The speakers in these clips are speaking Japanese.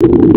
you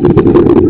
何?